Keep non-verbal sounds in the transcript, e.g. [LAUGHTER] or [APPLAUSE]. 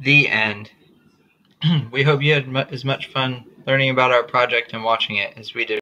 The end. [CLEARS THROAT] we hope you had mu- as much fun learning about our project and watching it as we did.